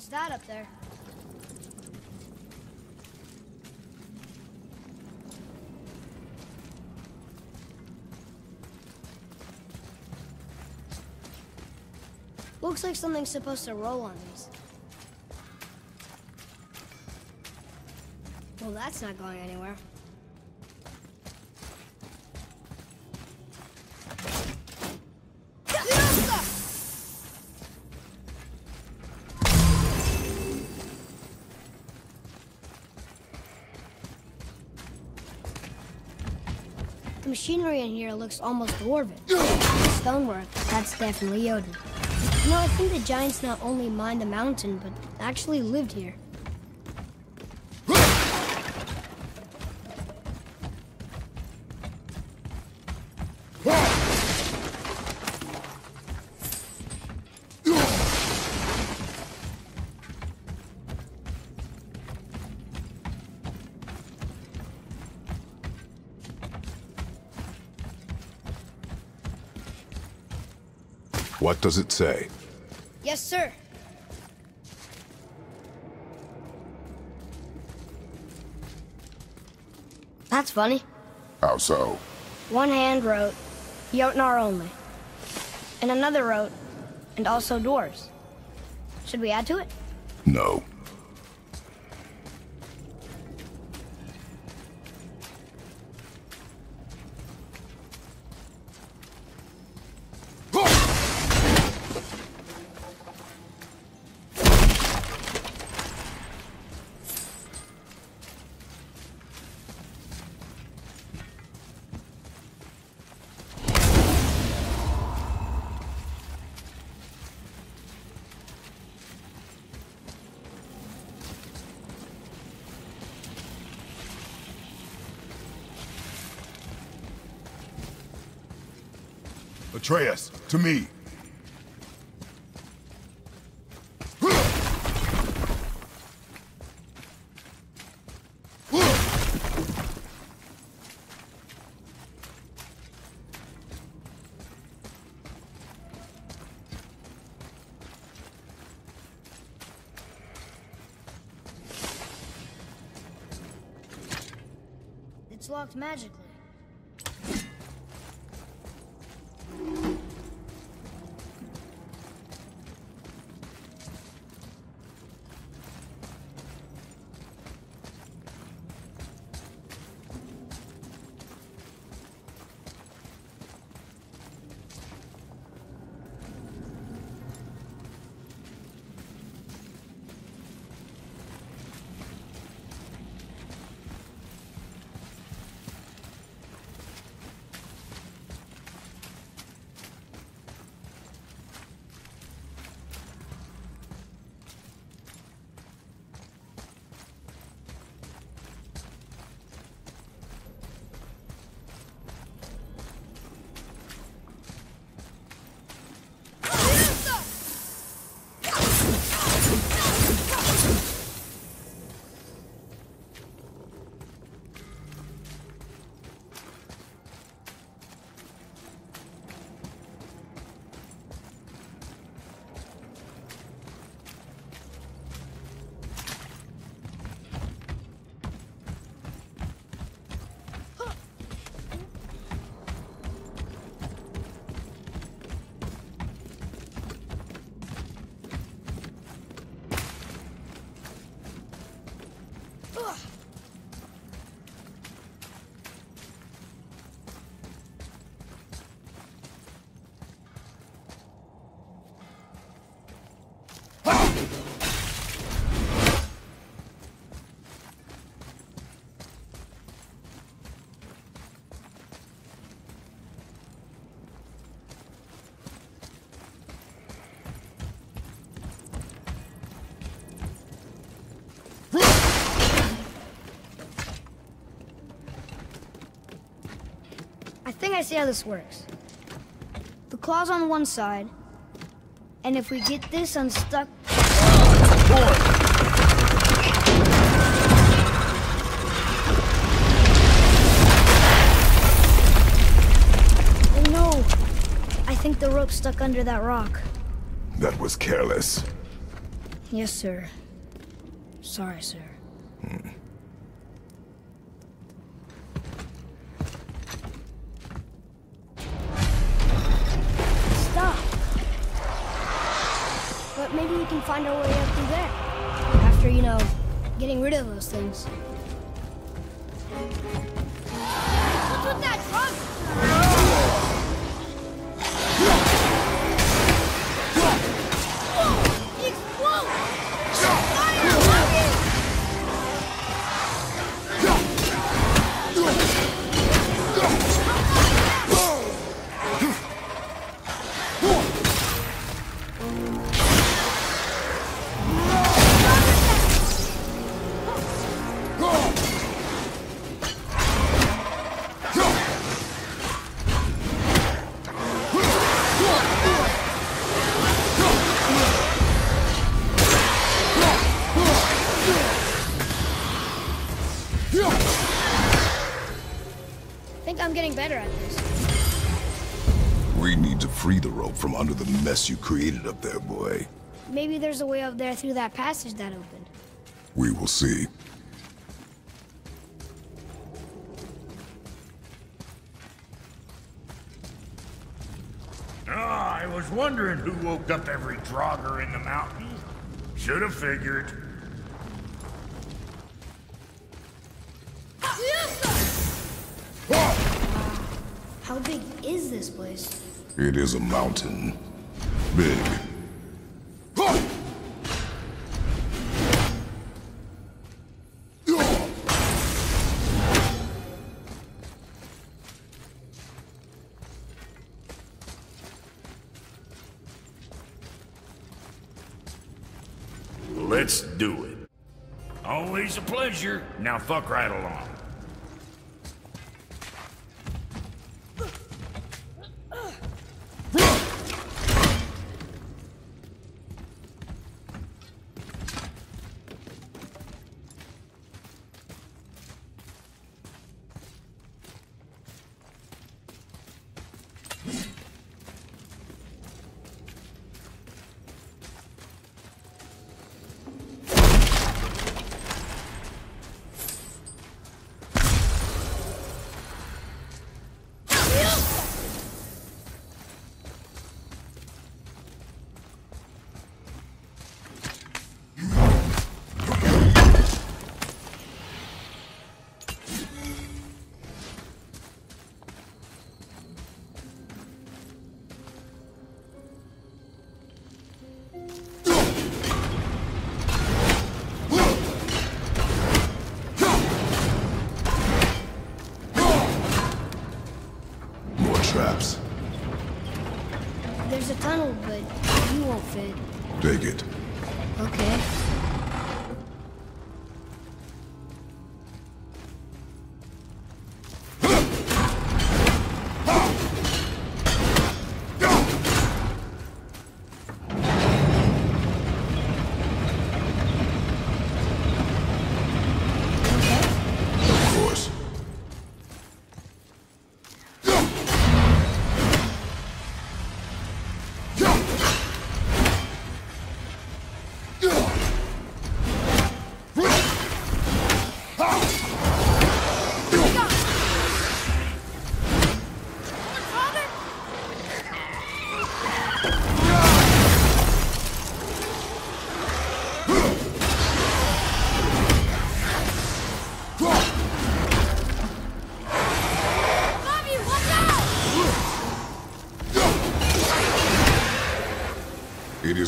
What's that up there? Looks like something's supposed to roll on these. Well, that's not going anywhere. The machinery in here looks almost dwarven. Stonework, that's definitely Jotun. You know, I think the giants not only mined the mountain, but actually lived here. What does it say? Yes, sir. That's funny. How so? One hand wrote, Jotnar only. And another wrote, and also dwarves. Should we add to it? No. Atreus, to me. It's locked magically. I see how this works. The claw's on one side, and if we get this unstuck... Oh no! I think the rope stuck under that rock. That was careless. Yes, sir. Sorry, sir. Find our way up through there. After, you know, getting rid of those things. I'm getting better at this. We need to free the rope from under the mess you created up there, boy. Maybe there's a way up there through that passage that opened. We will see. Ah, I was wondering who woke up every draugr in the mountain. Should have figured. How big is this place? It is a mountain. Big. Let's do it. Always a pleasure. Now fuck right along.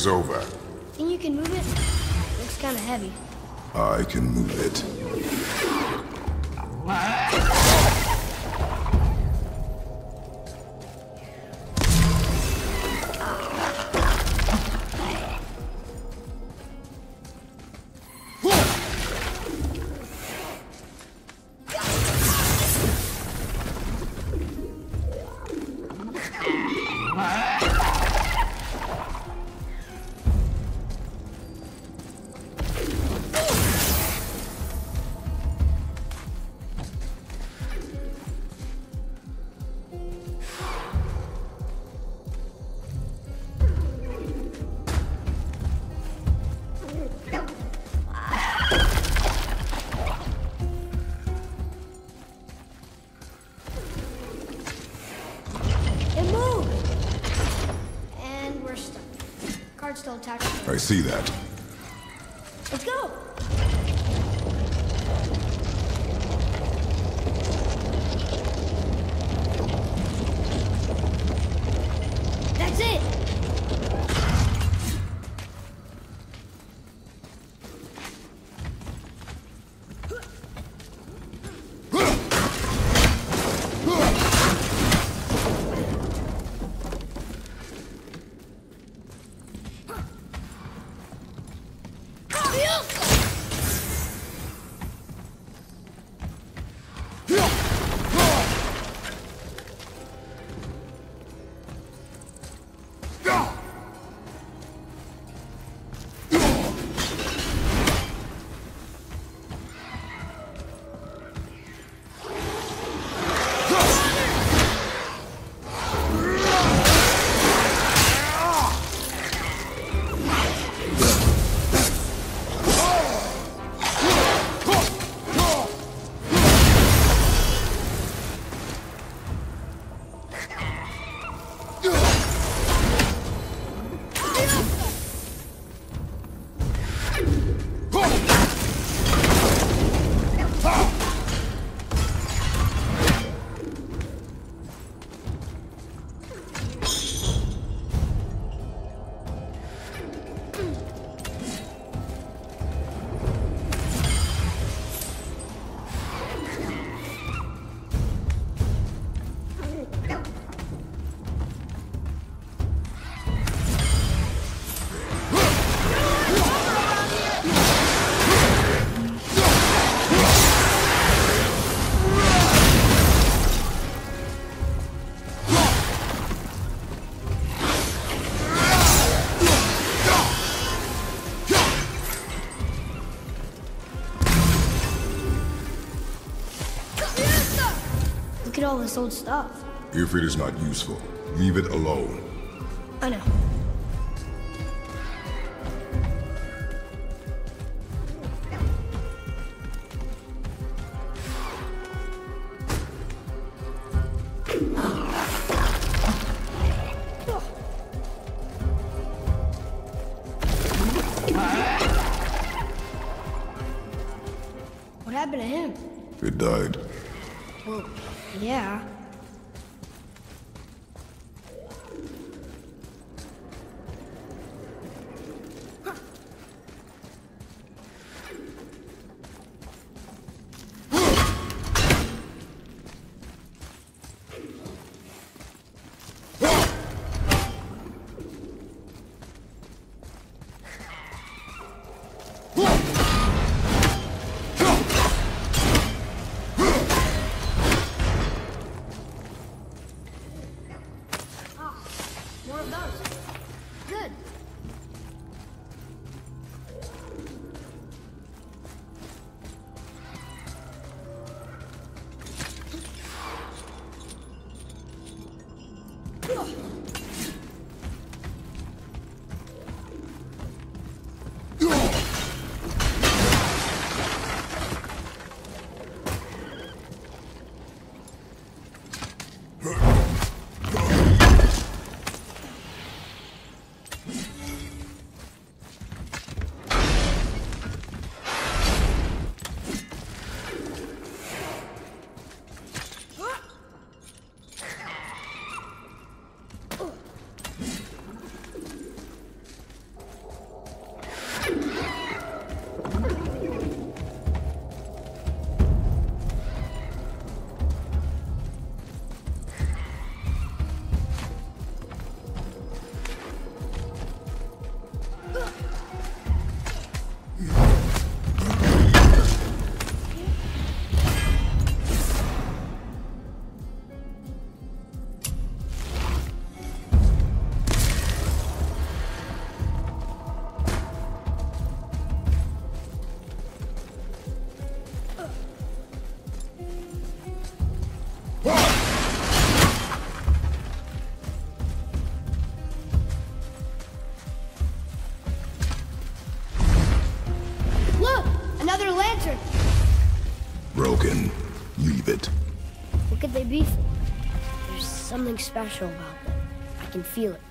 Is over. Think you can move it? Looks kind of heavy. I can move it. I see that. All this old stuff. If it is not useful, leave it alone. I know. Special about them. I can feel it.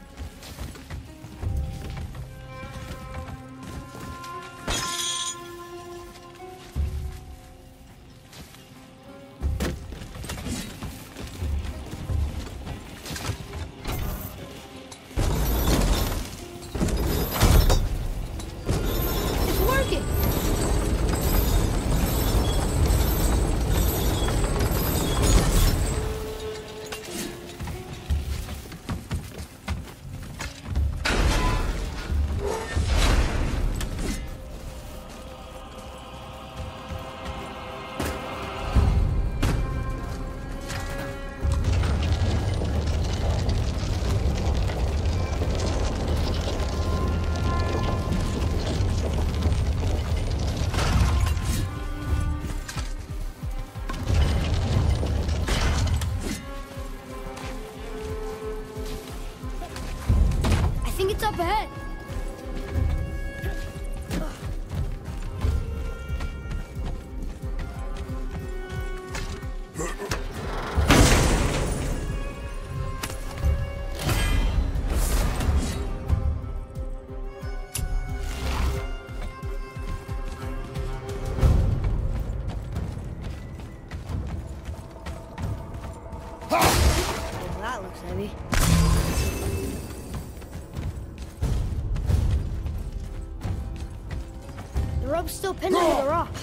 rope's still pinned to the rock.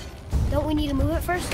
Don't we need to move it first?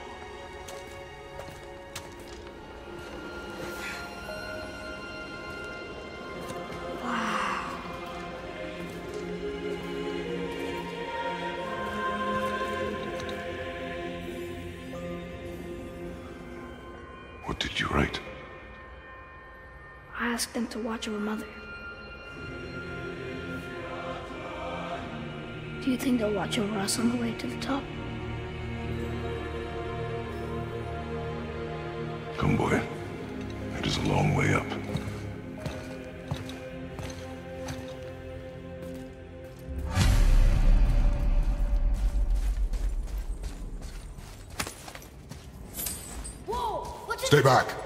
I to watch over Mother. Do you think they'll watch over us on the way to the top? Come, boy. It is a long way up. Whoa! Stay back.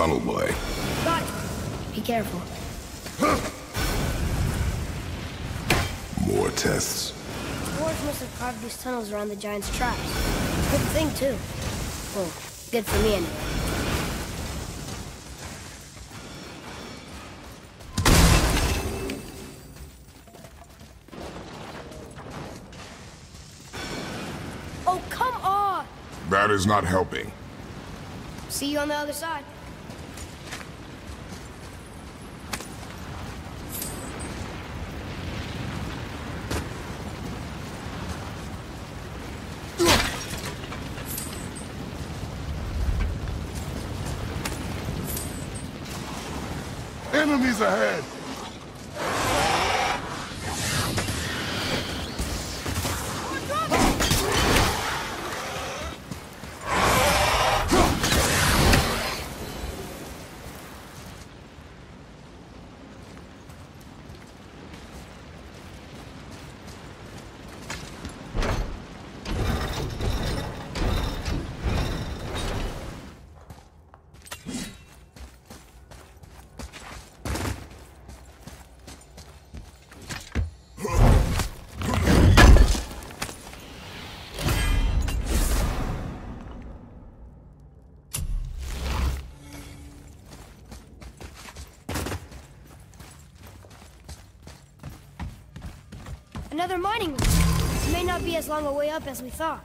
Tunnel, boy. It. Be careful. More tests. Dwarves must have carved these tunnels around the giant's traps. Good thing, too. Well, good for me, anyway. Oh, come on! That is not helping. See you on the other side. Another mining. It may not be as long a way up as we thought.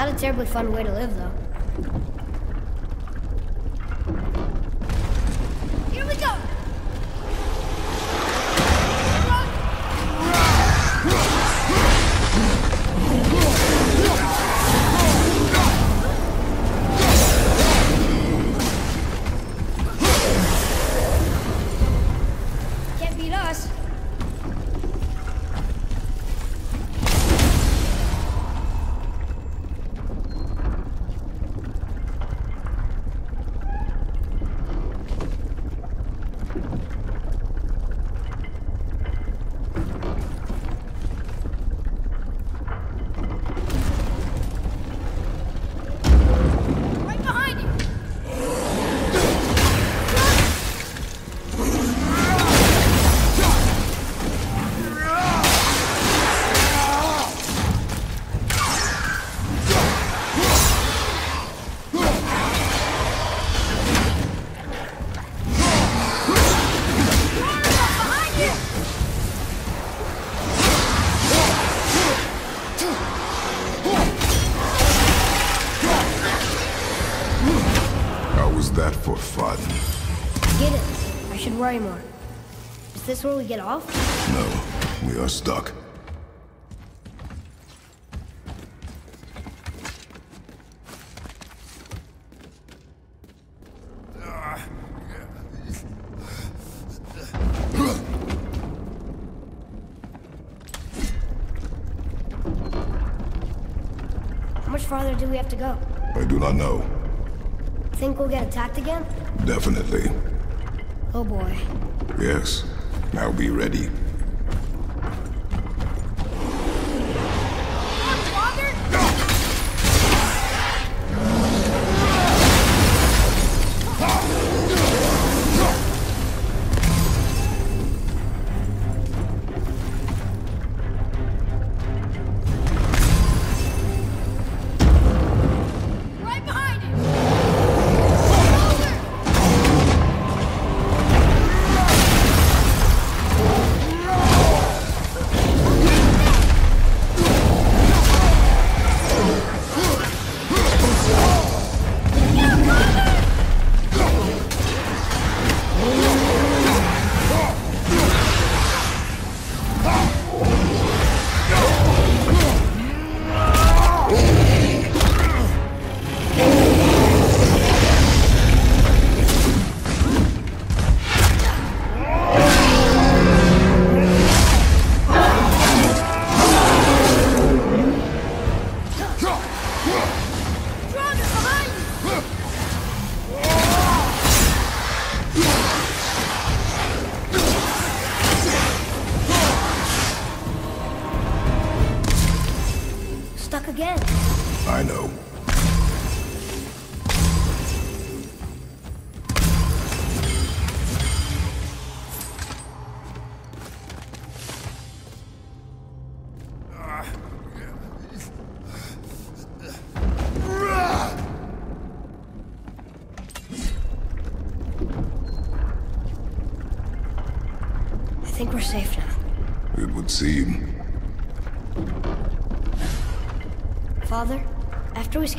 Not a terribly fun way to live, though. This where we get off? No, we are stuck. How much farther do we have to go? I do not know. Think we'll get attacked again? Definitely. Oh boy. Yes. Now be ready.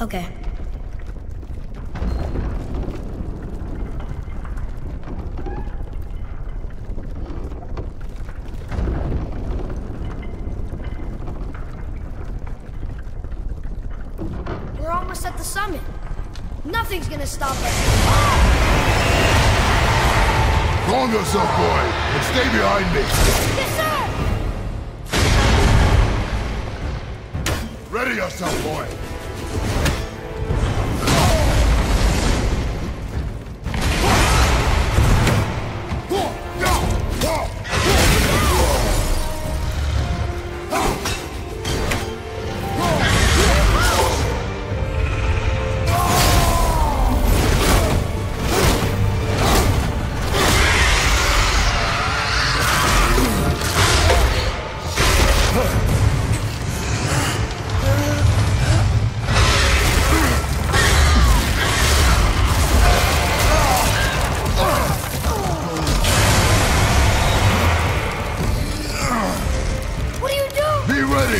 Okay. We're almost at the summit. Nothing's gonna stop us. Calm yourself, boy, and stay behind me. Yourself, boy.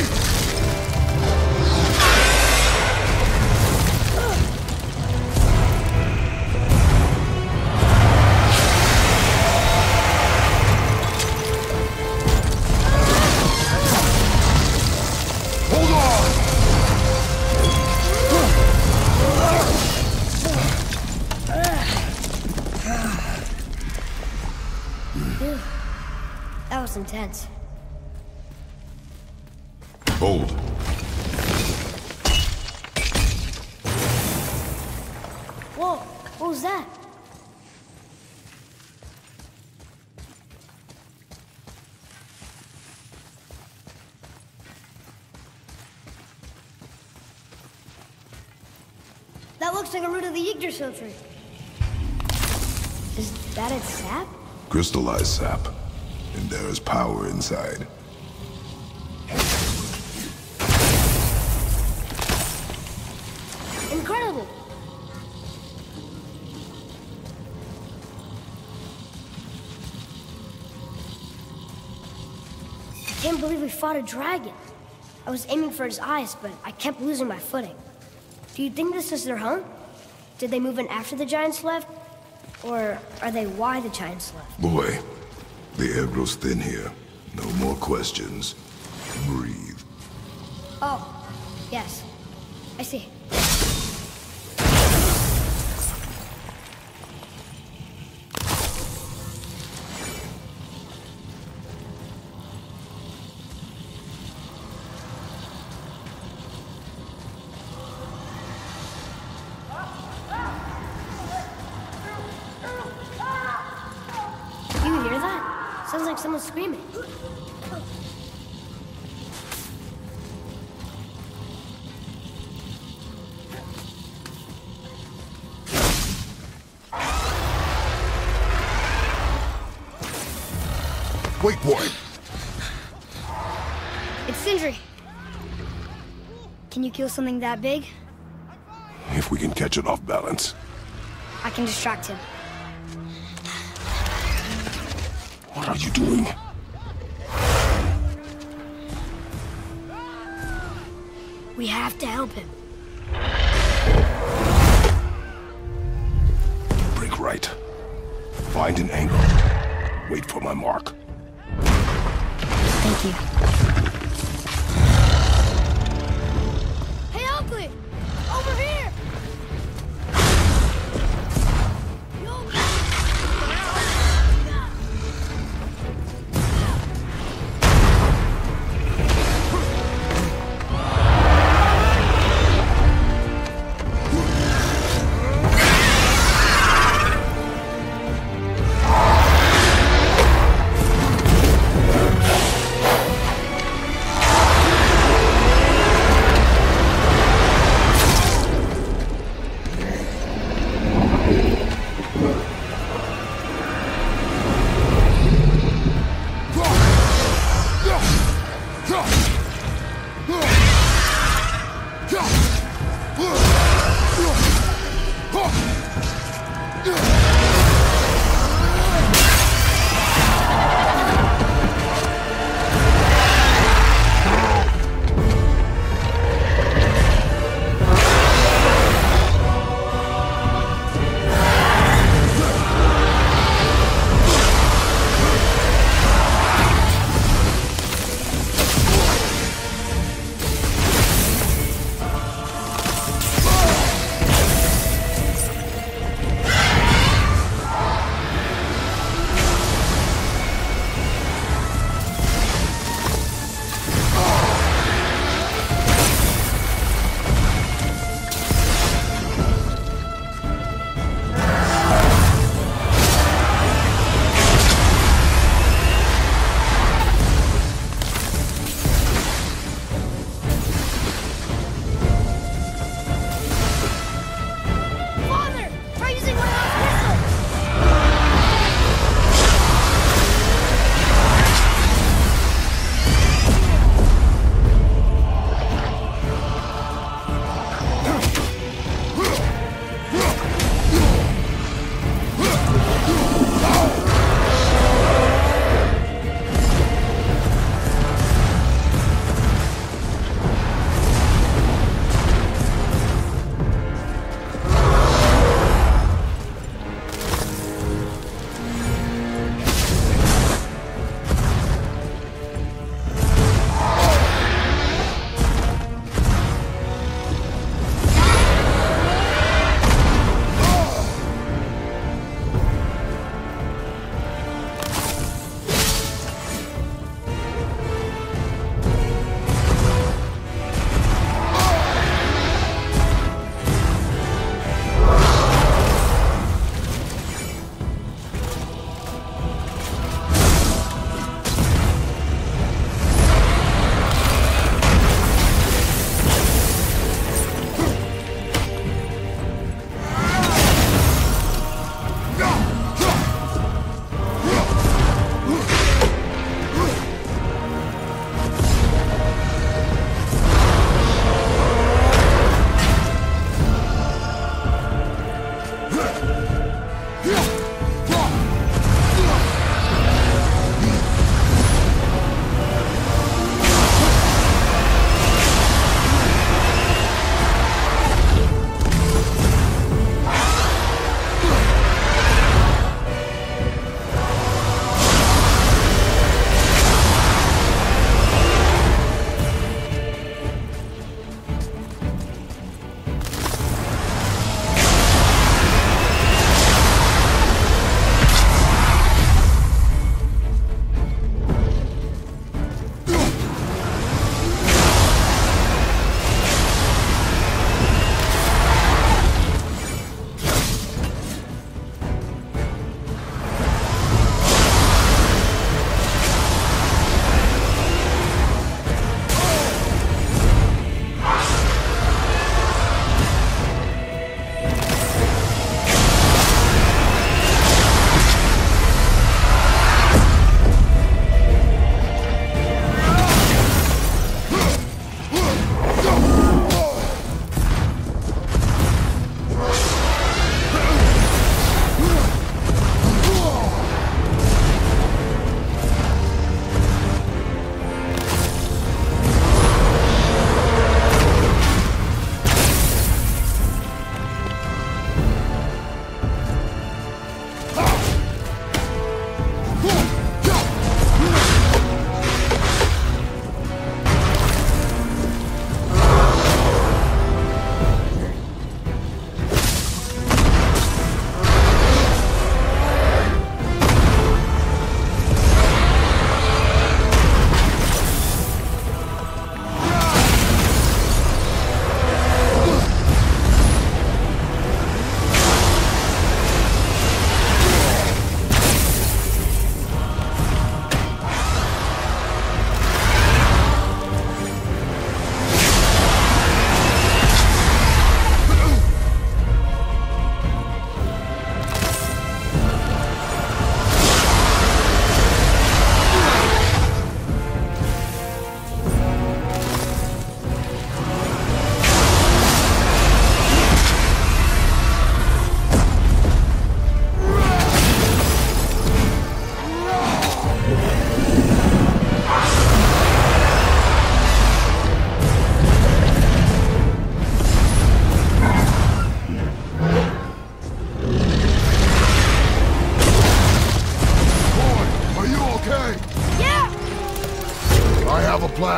Doing? Like a root of the Yggdrasil tree. Is that its sap? Crystallized sap. And there is power inside. Incredible! I can't believe we fought a dragon. I was aiming for his eyes, but I kept losing my footing. Do you think this is their home? Did they move in after the giants left? Or are they why the giants left? Boy, the air grows thin here. No more questions. Breathe. Oh, yes. I see. Screaming. Wait, boy. It's Sindri. Can you kill something that big? If we can catch it off balance. I can distract him. What are you doing? We have to help him. Break right. Find an angle. Wait for my mark. Thank you.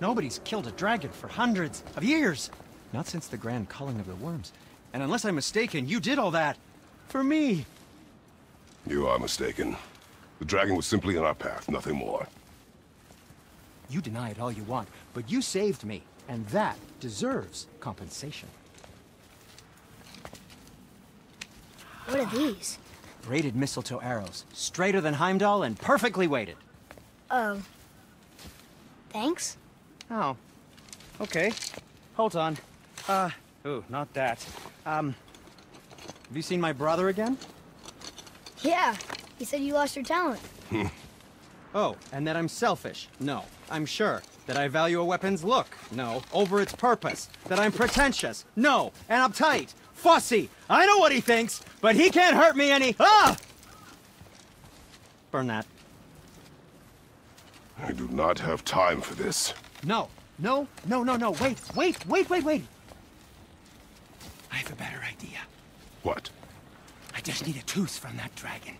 Nobody's killed a dragon for hundreds of years. Not since the grand culling of the worms. And unless I'm mistaken, you did all that for me. You are mistaken. The dragon was simply in our path, nothing more. You deny it all you want, but you saved me, and that deserves compensation. What are these? Braided mistletoe arrows, straighter than Heimdall and perfectly weighted. Oh. Thanks? Oh. Okay. Hold on. Uh, ooh, not that. Um, have you seen my brother again? Yeah, he said you lost your talent. Oh, and that I'm selfish? No, I'm sure. That I value a weapon's look? No. Over its purpose? That I'm pretentious? No. And uptight? Fussy? I know what he thinks, but he can't hurt me any- Ah! Burn that. I do not have time for this. No. No, no, no, no. Wait, wait, wait, wait, wait. I have a better idea. What? I just need a tooth from that dragon.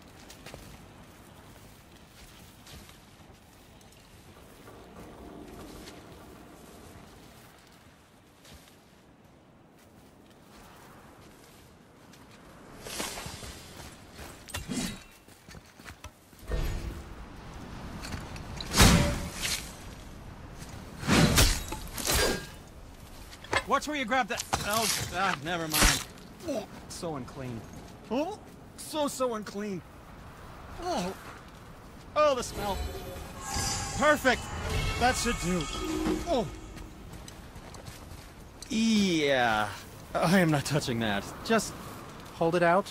Watch where you grab that. Oh, ah, never mind. So unclean. Oh, so, so unclean. Oh, oh, the smell. Perfect. That should do. Oh. Yeah. I am not touching that. Just hold it out.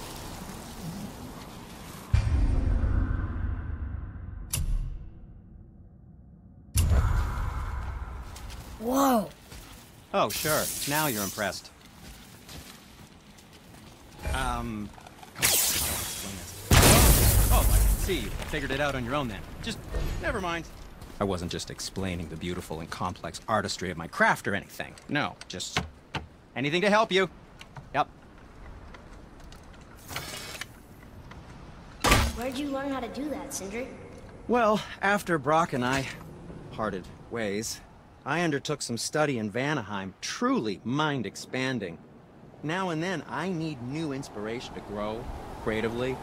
Whoa. Oh, sure. Now you're impressed. Um... Oh, oh, I can see. You figured it out on your own then. Just, never mind. I wasn't just explaining the beautiful and complex artistry of my craft or anything. No, just anything to help you. Yep. Where'd you learn how to do that, Sindri? Well, after Brok and I parted ways, I undertook some study in Vanaheim, truly mind-expanding. Now and then, I need new inspiration to grow, creatively.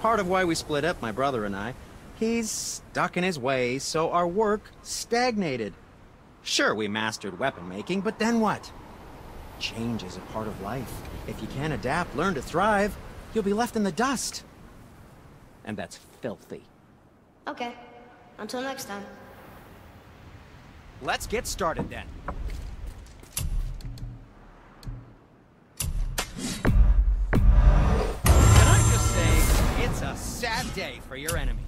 Part of why we split up, my brother and I. He's stuck in his ways, so our work stagnated. Sure, we mastered weapon making, but then what? Change is a part of life. If you can't adapt, learn to thrive, you'll be left in the dust. And that's filthy. Okay. Until next time. Let's get started then. Can I just say, it's a sad day for your enemy.